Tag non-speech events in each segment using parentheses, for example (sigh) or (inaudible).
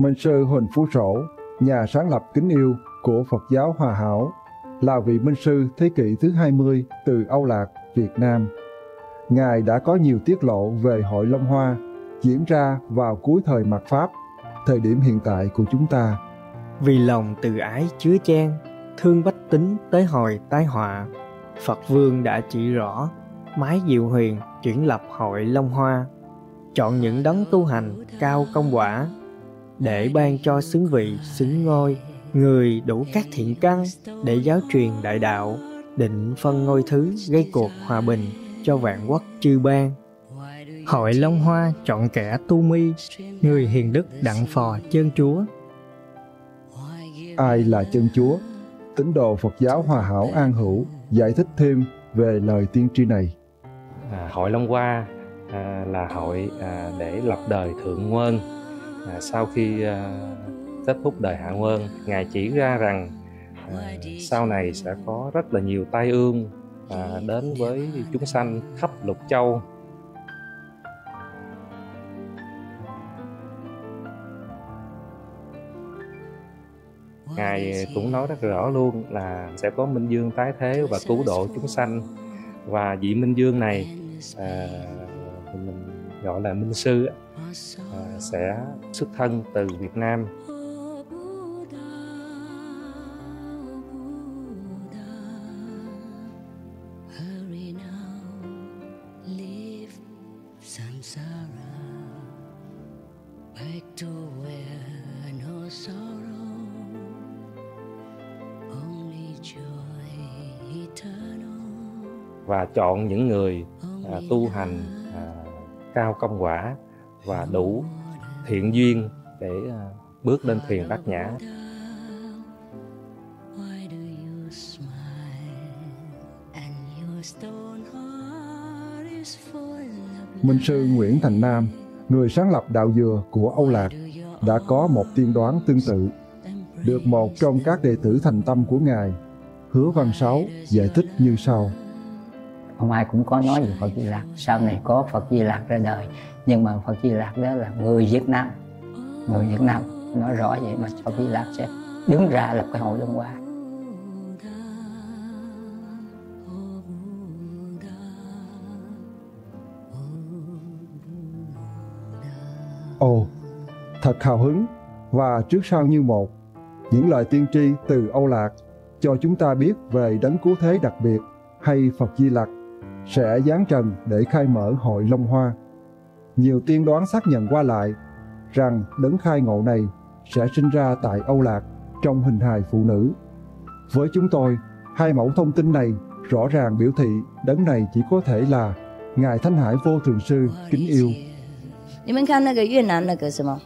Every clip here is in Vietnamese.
Minh sư Huỳnh Phú Sổ, nhà sáng lập kính yêu của Phật giáo Hòa Hảo, là vị minh sư thế kỷ thứ 20 từ Âu Lạc, Việt Nam. Ngài đã có nhiều tiết lộ về hội Long Hoa diễn ra vào cuối thời mạt Pháp, thời điểm hiện tại của chúng ta. Vì lòng từ ái chứa chan, thương bách tính tới hồi tái họa, Phật Vương đã chỉ rõ mái diệu huyền chuyển lập hội Long Hoa, chọn những đấng tu hành cao công quả để ban cho xứng vị xứng ngôi người đủ các thiện căn để giáo truyền đại đạo định phân ngôi thứ gây cuộc hòa bình cho vạn quốc chư bang hội long hoa chọn kẻ tu mi người hiền đức đặng phò chân chúa. Ai là chân chúa? Tín đồ phật giáo hòa hảo an hữu giải thích thêm về lời tiên tri này. À, hội long hoa à, là hội à, để lập đời thượng nguồn à, sau khi à, kết thúc đời hạ quân, ngài chỉ ra rằng à, sau này sẽ có rất là nhiều tai ương à, đến với chúng sanh khắp lục châu. Ngài cũng nói rất rõ luôn là sẽ có Minh Dương tái thế và cứu độ chúng sanh. Và vị Minh Dương này à, mình gọi là Minh Sư à, sẽ xuất thân từ Việt Nam. Và chọn những người à, tu hành à, cao công quả và đủ thiện duyên để à, bước lên thuyền bát nhã Minh sư Nguyễn Thành Nam, người sáng lập đạo dừa của Âu Lạc, đã có một tiên đoán tương tự. Được một trong các đệ tử thành tâm của Ngài, Hứa Văn Sáu, giải thích như sau. Không ai cũng có nói về Phật Di Lặc, sau này có Phật Di Lặc ra đời, nhưng mà Phật Di Lặc đó là người Việt Nam, người Việt Nam, nói rõ vậy mà Phật Di Lặc sẽ đứng ra lập cái hội Đông Hoa. Ồ, thật hào hứng và trước sau như một. Những lời tiên tri từ Âu Lạc cho chúng ta biết về đấng cứu thế đặc biệt hay Phật Di Lặc sẽ giáng trần để khai mở hội Long Hoa. Nhiều tiên đoán xác nhận qua lại rằng đấng khai ngộ này sẽ sinh ra tại Âu Lạc trong hình hài phụ nữ. Với chúng tôi, hai mẫu thông tin này rõ ràng biểu thị đấng này chỉ có thể là Ngài Thánh Hải Vô Thường Sư kính yêu. 你们看那个越南那个什么，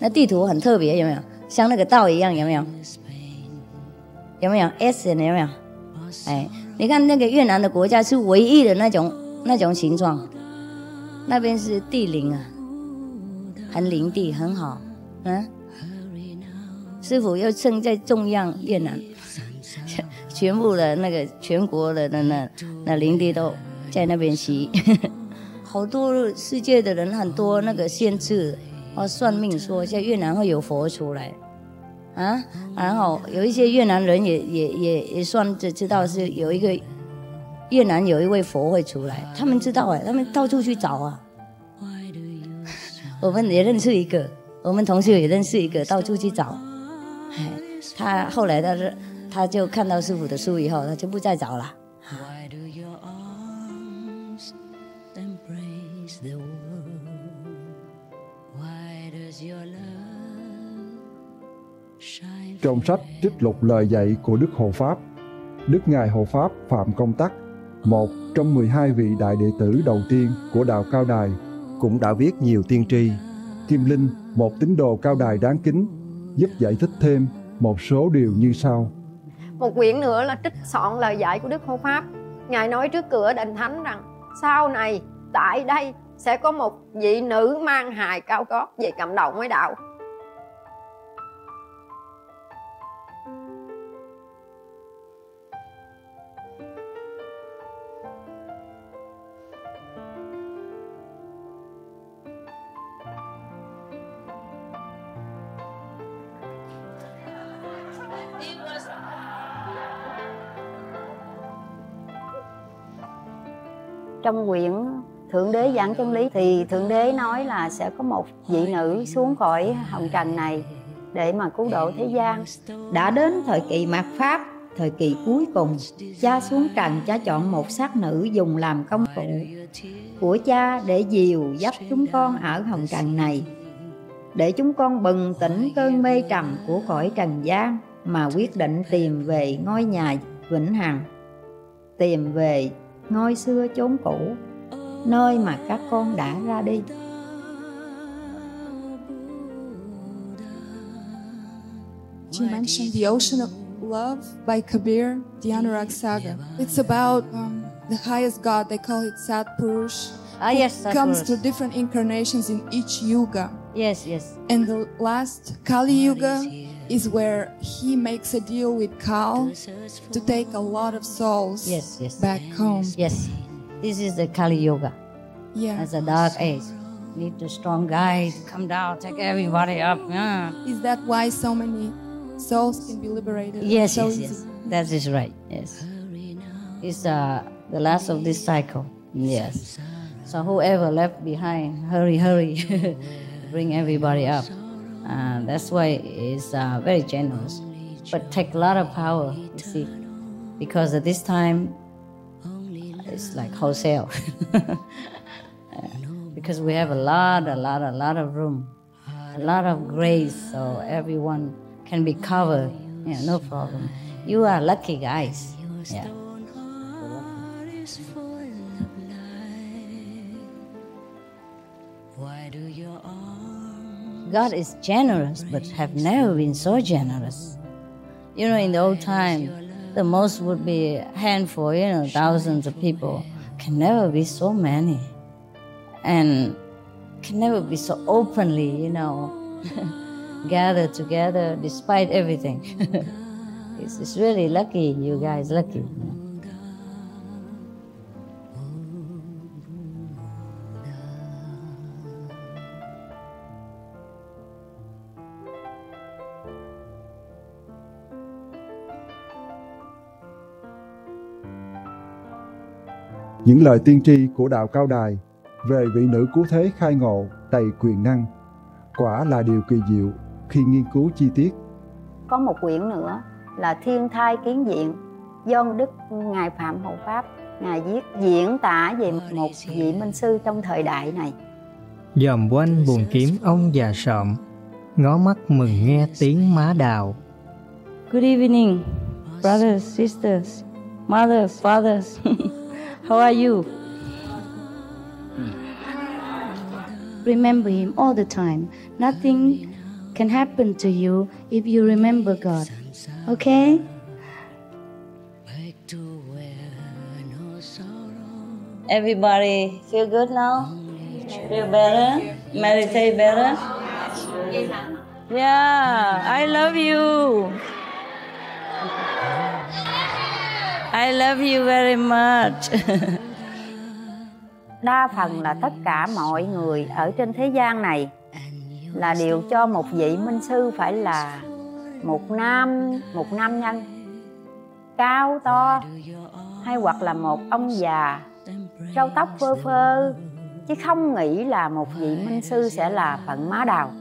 那地图很特别，有没有？像那个道一样，有没有？有没有 S 有没有？哎， 你看那个越南的国家是唯一的那种那种形状，那边是地灵啊，很灵地，很好。嗯，师傅又生在中央越南，(laughs) 全部的那个全国的那那那灵地都在那边吸。(laughs) 好多世界的人很多那个限制哦，算命说在越南会有佛出来啊，然后有一些越南人也也也也算着知道是有一个越南有一位佛会出来，他们知道哎，他们到处去找啊。(laughs) 我们也认识一个，我们同学也认识一个，到处去找。哎，他后来他是他就看到师傅的书以后，他就不再找了。Trong sách trích lục lời dạy của Đức Hộ Pháp, Đức Ngài Hộ Pháp Phạm Công Tắc, một trong 12 vị đại đệ tử đầu tiên của đạo Cao Đài, cũng đã viết nhiều tiên tri. Kim Linh, một tín đồ Cao Đài đáng kính, giúp giải thích thêm một số điều như sau. Một quyển nữa là trích soạn lời dạy của Đức Hộ Pháp. Ngài nói trước cửa đền thánh rằng sau này tại đây sẽ có một vị nữ mang hài cao gót về cầm đầu mới đạo trong quyển thượng đế giảng chân lý thì thượng đế nói là sẽ có một vị nữ xuống khỏi hồng trần này để mà cứu độ thế gian. Đã đến thời kỳ mạt pháp, thời kỳ cuối cùng, cha xuống trần cha chọn một xác nữ dùng làm công cụ của cha để dìu dắt chúng con ở hồng trần này, để chúng con bừng tỉnh cơn mê trầm của cõi trần gian mà quyết định tìm về ngôi nhà vĩnh hằng, tìm về ngôi xưa chốn cũ nơi mà các con đã ra đi She mentioned The Ocean of Love by Kabir, the Anurag Saga. It's about um, the highest god, they call it Sat Purush, Ah, yes, Sat comes Purush. through different incarnations in each yuga. Yes, yes. And the last Kali Yuga is where he makes a deal with Kal to take a lot of souls Yes, yes. back home. Yes. This is the Kali Yoga. Yeah. as a dark age. Need a strong guy to come down, take everybody up. Yeah. Is that why so many souls can be liberated? Yes, so yes, yes. That is right. Yes. It's uh, the last of this cycle. Yes. So whoever left behind, hurry, hurry, (laughs) bring everybody up. Uh, that's why it's uh, very generous, but take a lot of power. You see, because at this time it's like wholesale. (laughs) Uh, because we have a lot, a lot, a lot of room, a lot of grace, so everyone can be covered. Yeah, no problem. You are lucky guys. Yeah. God is generous, but have never been so generous. You know, in the old time, the most would be a handful, you know, thousands of people. Can never be so many. And can never be so openly, you know, (laughs) gathered together despite everything. (laughs) it's, it's really lucky, you guys, lucky. Những lời tiên tri của đạo cao đài về vị nữ cứu thế khai ngộ đầy quyền năng quả là điều kỳ diệu khi nghiên cứu chi tiết. có một quyển nữa là thiên thai kiến diện do đức ngài phạm hộ pháp ngài viết diễn tả về một vị minh sư trong thời đại này Dòm quanh buồn kiếm ông già sợm Ngó mắt mừng nghe tiếng má đào Good evening, brothers, sisters, mothers, fathers. (laughs) How are you? Remember Him all the time. Nothing can happen to you if you remember God. Okay? Everybody feel good now? Feel better? Meditate better? Yeah, I love you. I love you very much. (laughs) đa phần là tất cả mọi người ở trên thế gian này là đều cho một vị minh sư phải là một nam một nam nhân, cao, to, hay hoặc là một ông già râu tóc, phơ phơ, chứ không nghĩ là một vị minh sư sẽ là phận má đào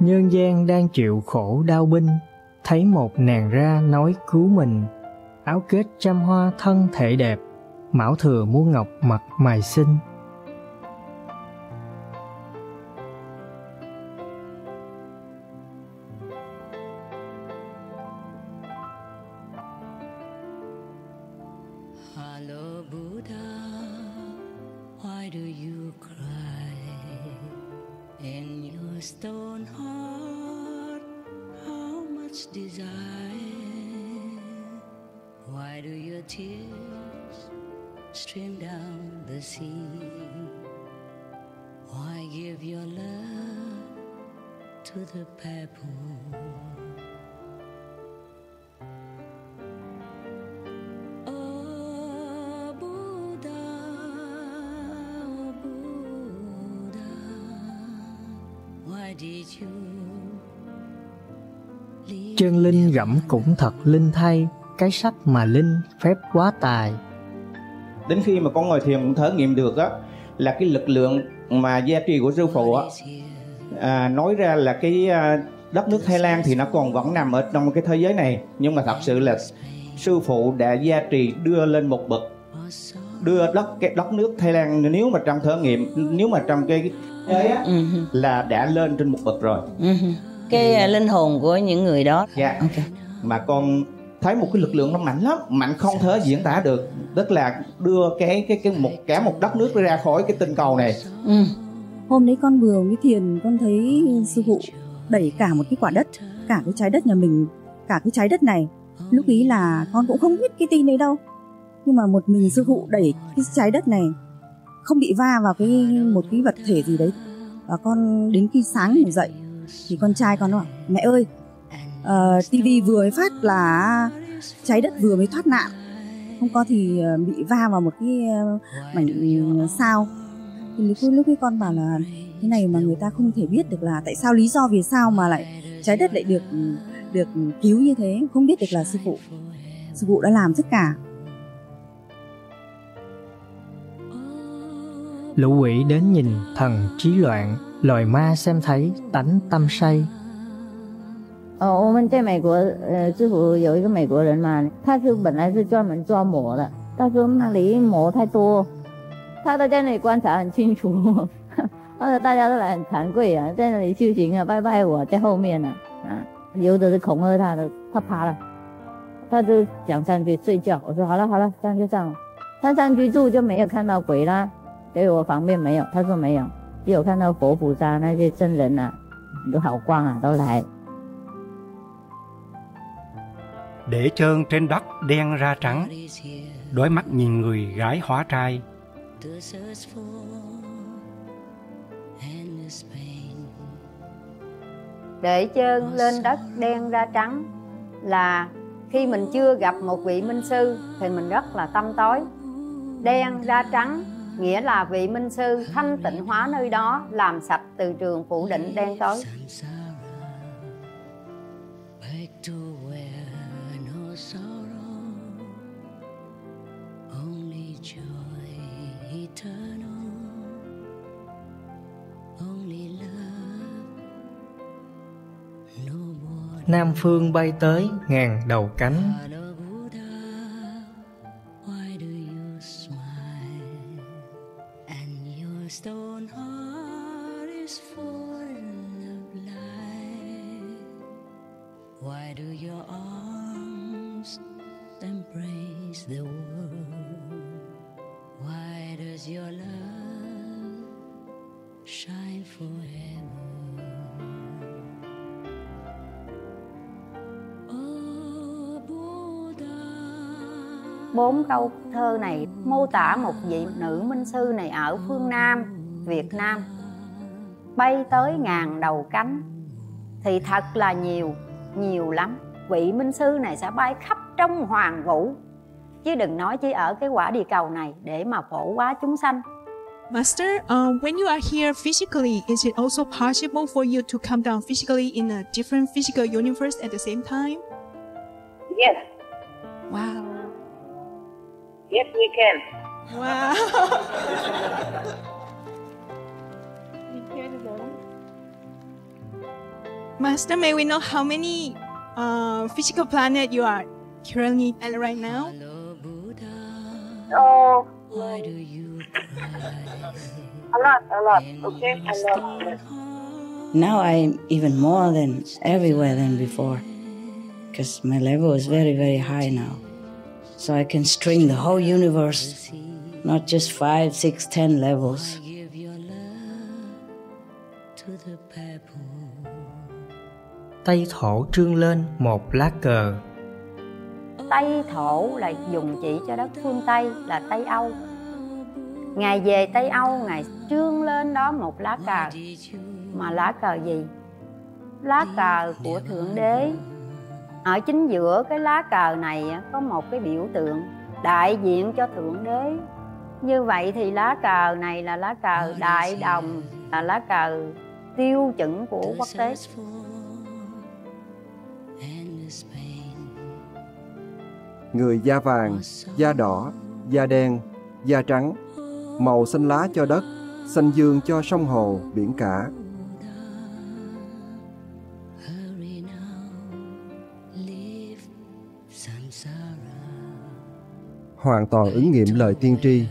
Nhân gian đang chịu khổ đau binh Thấy một nàng ra nói cứu mình. Áo kết trăm hoa thân thể đẹp Mão thừa mua ngọc mặt mày xinh Hello, Buddha, why do you cry? In your stone heart, how much desire? Why do your tears stream down the sea. Why give your love to the pebble? Chân linh gẫm cũng thật linh thay Cái sách mà linh phép quá tài. Đến khi mà con ngồi thiền cũng thử nghiệm được á là cái lực lượng mà gia trì của sư phụ á à, nói ra là cái à, đất nước Thái Lan thì nó còn vẫn nằm ở trong cái thế giới này. Nhưng mà thật sự là sư phụ đã gia trì đưa lên một bậc đưa đất cái đất nước Thái Lan nếu mà trong thử nghiệm nếu mà trong cái giới á, Ừ. là đã lên trên một bậc rồi. Ừ. cái à, linh hồn của những người đó. Dạ. Ok. Mà con thấy một cái lực lượng nó mạnh lắm mạnh không thể diễn tả được. Tức là đưa cái cái cái một cả một đất nước ra khỏi cái tinh cầu này. Ừ. hôm đấy con vừa mới thiền con thấy sư phụ đẩy cả một cái quả đất cả cái trái đất nhà mình cả cái trái đất này. Lúc ý là con cũng không biết cái tin đấy đâu nhưng mà một mình sư phụ đẩy cái trái đất này không bị va vào cái một cái vật thể gì đấy. Và con đến khi sáng ngủ dậy thì con trai con nói mẹ ơi ờ, uh, tivi vừa mới phát là trái đất vừa mới thoát nạn. Không có thì ờ, bị va vào một cái ờ, mảnh sao. Thì lúc, lúc ấy con bảo là cái này mà người ta không thể biết được là tại sao lý do vì sao mà lại trái đất lại được được cứu như thế không biết được là sư phụ sư phụ đã làm tất cả. Lũ quỷ đến nhìn thần trí loạn Loài ma xem thấy tánh tâm say 哦，我们在美国，呃，师傅有一个美国人嘛，他是本来是专门抓魔的，他说那里魔太多，他都在那里观察很清楚，或者大家都来很惭愧啊，在那里修行啊，拜拜我在后面呢、啊，有的是恐吓他的，他怕了，他就想上去睡觉，我说好了好了，上就上了，他上去住就没有看到鬼啦， 所以我旁边没有，他说没有，只有看到佛菩萨那些真人啊，很多好光啊都来。 để trơn trên đất đen ra trắng đôi mắt nhìn người gái hóa trai to search for endless pain? để trơn lên đất đen ra trắng là khi mình chưa gặp một vị minh sư thì mình rất là tâm tối đen ra trắng nghĩa là vị minh sư thanh tịnh hóa nơi đó làm sạch từ trường phủ định đen tối. Nam phương bay tới ngàn đầu cánh. Does your love shine forever? Bốn câu thơ này mô tả một vị nữ minh sư này ở phương Nam, Việt Nam. Bay tới ngàn đầu cánh thì thật là nhiều nhiều lắm. Vị minh sư này sẽ bay khắp trong hoàng vũ. Chứ đừng nói chỉ ở cái quả địa cầu này để mà phổ hóa chúng sanh Master, um, when you are here physically, is it also possible for you to come down physically in a different physical universe at the same time? Yes, Wow. yes, we can. Wow. (laughs) Master, may we know how many uh, physical planet you are currently at right now? Oh, Why do you a lot, a lot. Okay, a lot. Now I'm even more than everywhere than before because my level is very, very high now. So I can string the whole universe, not just five, six, ten levels. give your love to the pebble? Tây thổ trương lên một lá cờ Tây thổ là dùng chỉ cho đất phương Tây là Tây Âu. Ngài về Tây Âu Ngài trương lên đó một lá cờ. Mà lá cờ gì? Lá cờ của Thượng Đế. Ở chính giữa cái lá cờ này có một cái biểu tượng, Đại diện cho Thượng Đế. Như vậy thì lá cờ này là lá cờ đại đồng, Là lá cờ tiêu chuẩn của quốc tế. Người da vàng, da đỏ, da đen, da trắng, màu xanh lá cho đất, xanh dương cho sông hồ, biển cả. Hoàn toàn ứng nghiệm lời tiên tri,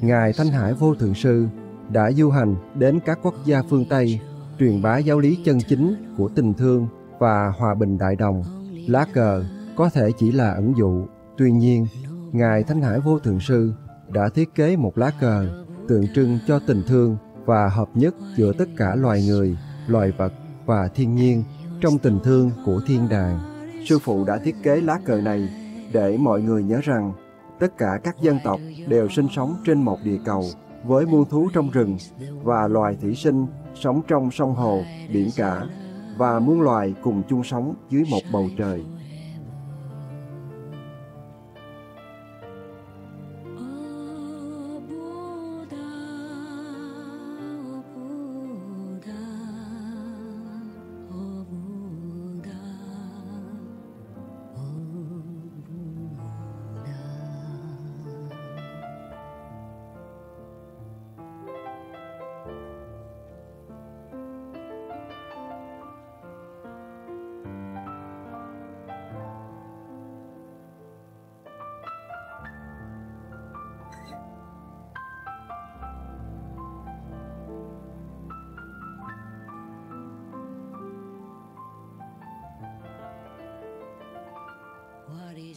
Ngài Thanh Hải Vô Thượng Sư đã du hành đến các quốc gia phương Tây, truyền bá giáo lý chân chính của tình thương và hòa bình đại đồng. Lá cờ có thể chỉ là ẩn dụ, tuy nhiên, Ngài Thanh Hải Vô Thượng Sư đã thiết kế một lá cờ tượng trưng cho tình thương và hợp nhất giữa tất cả loài người, loài vật và thiên nhiên trong tình thương của thiên đàng. Sư phụ đã thiết kế lá cờ này để mọi người nhớ rằng tất cả các dân tộc đều sinh sống trên một địa cầu với muôn thú trong rừng và loài thủy sinh sống trong sông hồ, biển cả và muôn loài cùng chung sống dưới một bầu trời.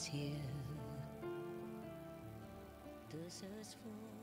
here. This is for